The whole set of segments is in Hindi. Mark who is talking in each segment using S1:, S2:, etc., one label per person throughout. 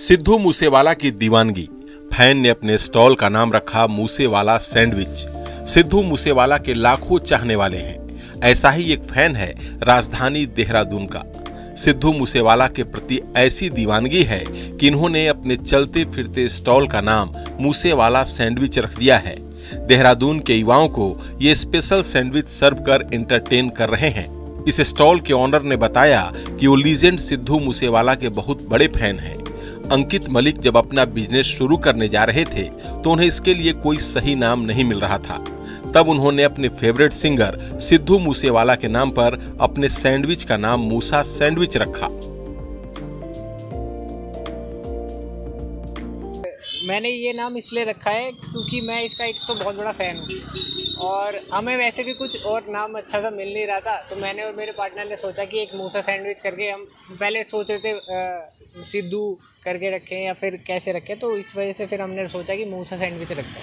S1: सिद्धू मूसेवाला की दीवानगी। फ़ैन ने अपने स्टॉल का नाम रखा मूसेवाला सैंडविच। सिद्धू मूसेवाला के लाखों चाहने वाले हैं। ऐसा ही एक फ़ैन है राजधानी देहरादून का। सिद्धू मूसेवाला के प्रति ऐसी दीवानगी है कि इन्होंने अपने चलते फिरते स्टॉल का नाम मूसेवाला सैंडविच रख दिया है। देहरादून के युवाओं को ये स्पेशल सैंडविच सर्व कर एंटरटेन कर रहे हैं। इस स्टॉल के ऑनर ने बताया कि वो लीजेंड सिद्धू मूसेवाला के बहुत बड़े फ़ैन हैं। अंकित मलिक जब अपना बिज़नेस शुरू करने जा रहे थे तो उन्हें इसके लिए कोई सही नाम नहीं मिल रहा था। तब उन्होंने अपने फेवरेट सिंगर सिद्धू मूसेवाला के नाम पर अपने सैंडविच का नाम मूसा सैंडविच रखा।
S2: मैंने ये नाम इसलिए रखा है क्योंकि मैं इसका एक तो बहुत बड़ा फ़ैन हूँ। और हमें वैसे भी कुछ और नाम अच्छा सा मिल नहीं रहा था तो मैंने और मेरे पार्टनर ने सोचा कि एक मूसा सैंडविच करके हम पहले सोच रहे थे सिद्धू करके रखें या फिर कैसे रखें तो इस वजह से फिर हमने सोचा कि मूसा सैंडविच रखें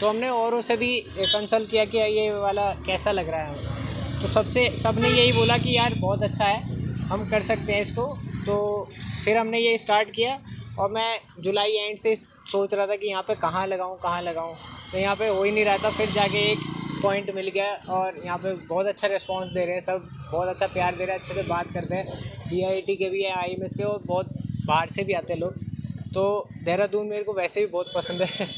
S2: तो हमने औरों से भी कंसल्ट किया कि ये वाला कैसा लग रहा है तो सबसे सबने यही बोला कि यार बहुत अच्छा है, हम कर सकते हैं इसको। तो फिर हमने ये स्टार्ट किया और मैं जुलाई एंड से सोच रहा था कि यहाँ पे कहाँ लगाऊँ कहाँ लगाऊँ। तो यहाँ पे हो ही नहीं रहा था, फिर जाके एक पॉइंट मिल गया और यहाँ पे बहुत अच्छा रिस्पांस दे रहे हैं सब, बहुत अच्छा प्यार दे रहे हैं, अच्छे से बात करते हैं। डी के भी है आई के और बहुत बाहर से भी आते हैं लोग। तो देहरादून मेरे को वैसे भी बहुत पसंद है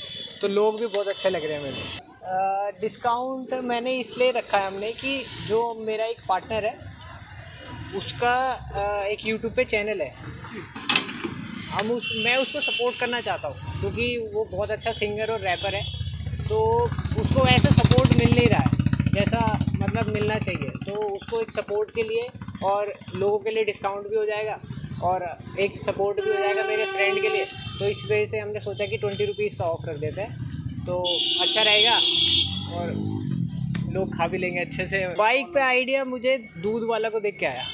S2: तो लोग भी बहुत अच्छे लग रहे हैं मेरे। डिस्काउंट मैंने इसलिए रखा है हमने कि जो मेरा एक पार्टनर है, उसका एक यूट्यूब पे चैनल है। हम उस, मैं उसको सपोर्ट करना चाहता हूँ, क्योंकि वो बहुत अच्छा सिंगर और रैपर है। तो उसको ऐसा सपोर्ट मिल नहीं रहा है, जैसा मतलब मिलना चाहिए। तो उसको एक सपोर्ट के लिए और लोगों के लिए डिस्काउंट भी हो जाएगा और एक सपोर्ट भी हो जाएगा मेरे फ्रेंड के लिए। तो इस वजह से हमने सोचा कि ट्वेंटी रुपीज़ का ऑफ़ रख देते हैं। तो अच्छा रहेगा और लोग खा भी लेंगे अच्छे से। बाइक पे आइडिया मुझे दूध वाला को देख के आया।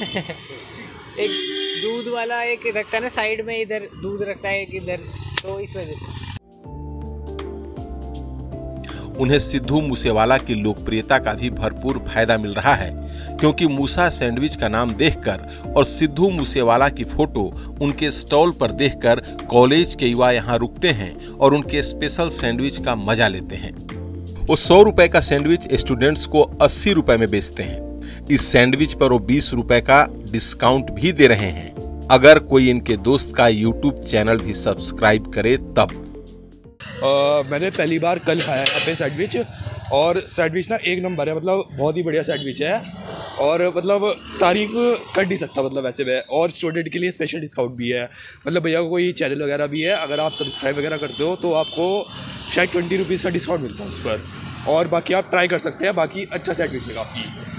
S2: एक दूध वाला एक रखता है ना साइड में, इधर दूध रखता है एक इधर तो इस वजह से।
S1: उन्हें सिद्धू मूसेवाला की लोकप्रियता का भी भरपूर फ़ायदा मिल रहा है, क्योंकि मूसा सैंडविच का नाम देखकर और सिद्धू मूसेवाला की फ़ोटो उनके स्टॉल पर देखकर कॉलेज के युवा यहाँ रुकते हैं और उनके स्पेशल सैंडविच का मज़ा लेते हैं। वो सौ रुपए का सैंडविच स्टूडेंट्स को अस्सी रुपए में बेचते हैं। इस सैंडविच पर वो बीस रुपए का डिस्काउंट भी दे रहे हैं। अगर कोई इनके दोस्त का यूट्यूब चैनल भी सब्सक्राइब करे, तब
S3: मैंने पहली बार कल खाया यहाँ पे सैंडविच और सैंडविच ना एक नंबर है मतलब बहुत ही बढ़िया सैंडविच है। और मतलब तारीफ़ कर नहीं सकता मतलब ऐसे में। और स्टूडेंट के लिए स्पेशल डिस्काउंट भी है। मतलब भैया को कोई चैनल वगैरह भी है, अगर आप सब्सक्राइब वगैरह करते हो तो आपको शायद ट्वेंटी रुपीज़ का डिस्काउंट मिलता है उस पर। और बाकी आप ट्राई कर सकते हैं, बाकी अच्छा सैंडविच है काफ़ी।